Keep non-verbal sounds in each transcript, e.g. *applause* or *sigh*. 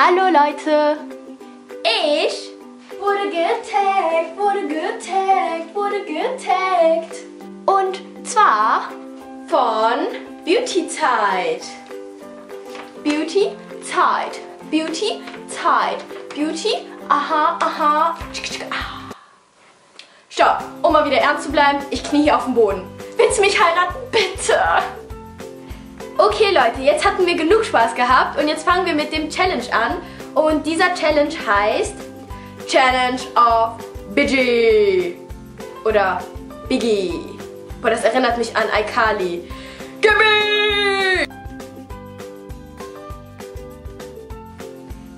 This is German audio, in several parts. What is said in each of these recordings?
Hallo Leute! Ich wurde getaggt, wurde getaggt, wurde getaggt. Und zwar von Beauty Zeit. Beauty Zeit. Beauty Zeit. Beauty, aha, aha. Stopp, um mal wieder ernst zu bleiben, ich knie hier auf dem Boden. Willst du mich heiraten? Bitte! Okay Leute, jetzt hatten wir genug Spaß gehabt und jetzt fangen wir mit dem Challenge an. Und dieser Challenge heißt Challenge of Biggie. Oder Biggie. Boah, das erinnert mich an iCarly. Gimme!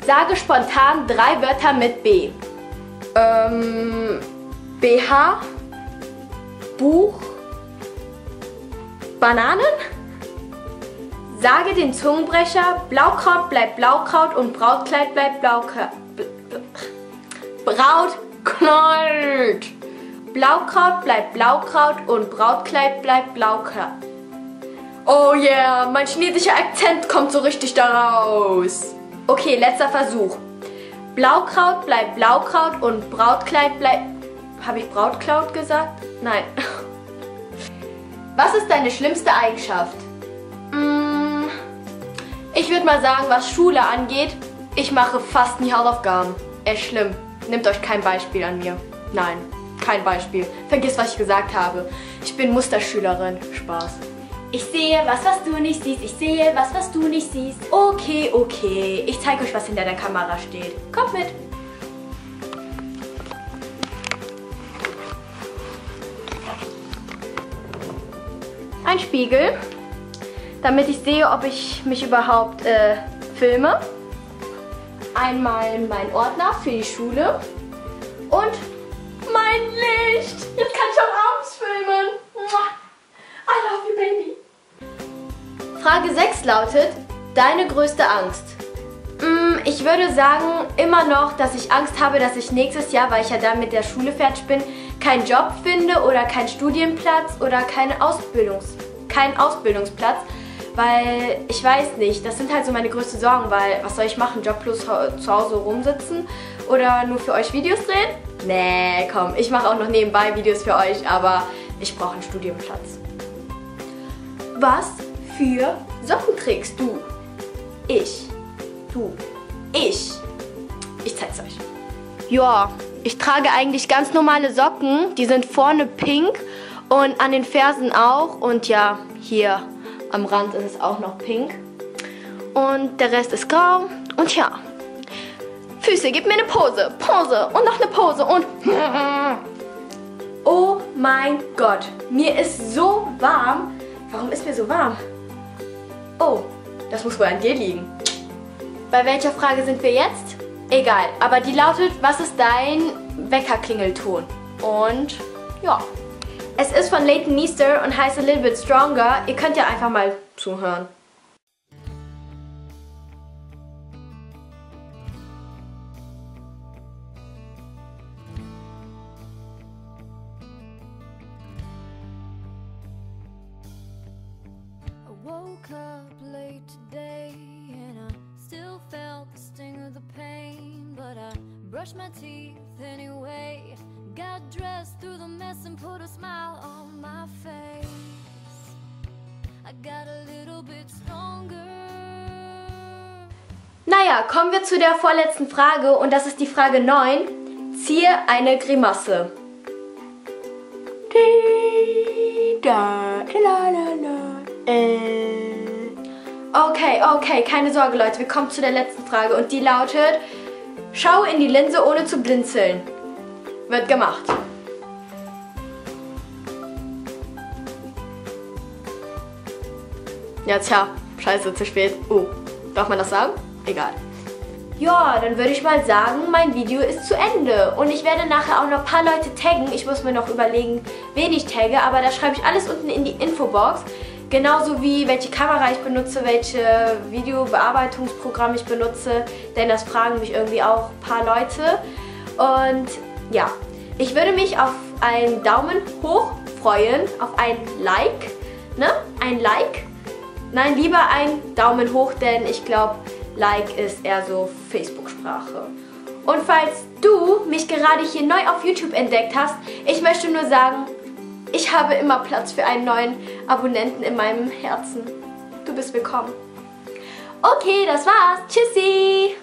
Sage spontan drei Wörter mit B. Ähm, BH, Buch, Bananen? Sage den Zungenbrecher, Blaukraut bleibt Blaukraut und Brautkleid bleibt Blaukraut. Brautkleid! Blaukraut bleibt Blaukraut und Brautkleid bleibt Blaukraut. Oh yeah, mein chinesischer Akzent kommt so richtig daraus. Okay, letzter Versuch. Blaukraut bleibt Blaukraut und Brautkleid bleibt... Habe ich Brautkleid gesagt? Nein. *laughs* Was ist deine schlimmste Eigenschaft? Ich würde mal sagen, was Schule angeht, ich mache fast nie Hausaufgaben. Echt schlimm. Nehmt euch kein Beispiel an mir. Nein, kein Beispiel. Vergiss, was ich gesagt habe. Ich bin Musterschülerin. Spaß. Ich sehe was, was du nicht siehst. Ich sehe was, was du nicht siehst. Okay, okay. Ich zeige euch, was hinter der Kamera steht. Kommt mit. Ein Spiegel damit ich sehe, ob ich mich überhaupt äh, filme. Einmal mein Ordner für die Schule und mein Licht. Jetzt kann ich auch abends filmen. I love you, baby. Frage 6 lautet, deine größte Angst? Mm, ich würde sagen, immer noch, dass ich Angst habe, dass ich nächstes Jahr, weil ich ja dann mit der Schule fertig bin, keinen Job finde oder keinen Studienplatz oder keinen Ausbildungs keinen Ausbildungsplatz weil ich weiß nicht, das sind halt so meine größten Sorgen, weil was soll ich machen, Job plus zu Hause rumsitzen oder nur für euch Videos drehen? Nee, komm, ich mache auch noch nebenbei Videos für euch, aber ich brauche einen Studienplatz. Was für Socken trägst du? Ich. Du. Ich. Ich zeig's euch. Ja, ich trage eigentlich ganz normale Socken. Die sind vorne pink und an den Fersen auch. Und ja, hier am Rand ist es auch noch pink. Und der Rest ist grau. Und ja. Füße, gib mir eine Pose. Pose und noch eine Pose und... *laughs* Oh mein Gott. Mir ist so warm. Warum ist mir so warm? Oh, das muss wohl an dir liegen. Bei welcher Frage sind wir jetzt? Egal, aber die lautet, was ist dein Weckerklingelton? Und ja. Es ist von Leighton Meester und heißt A Little Bit Stronger. Ihr könnt ja einfach mal zuhören. brushed my teeth anyway Got dressed through the mess and put a smile on my face. I got a little bit stronger. Naja, kommen wir zu der vorletzten Frage und das ist die Frage 9. Ziehe eine Grimasse. Okay, okay, keine Sorge Leute, wir kommen zu der letzten Frage und die lautet, schau in die Linse ohne zu blinzeln wird gemacht. Ja, tja, scheiße, zu spät. Oh, darf man das sagen? Egal. Ja, dann würde ich mal sagen, mein Video ist zu Ende. Und ich werde nachher auch noch ein paar Leute taggen. Ich muss mir noch überlegen, wen ich tagge. Aber da schreibe ich alles unten in die Infobox. Genauso wie welche Kamera ich benutze, welche Videobearbeitungsprogramm ich benutze. Denn das fragen mich irgendwie auch ein paar Leute. Und ja, ich würde mich auf einen Daumen hoch freuen, auf ein Like, ne? Ein Like. Nein, lieber ein Daumen hoch, denn ich glaube, Like ist eher so Facebook-Sprache. Und falls du mich gerade hier neu auf YouTube entdeckt hast, ich möchte nur sagen, ich habe immer Platz für einen neuen Abonnenten in meinem Herzen. Du bist willkommen. Okay, das war's. Tschüssi!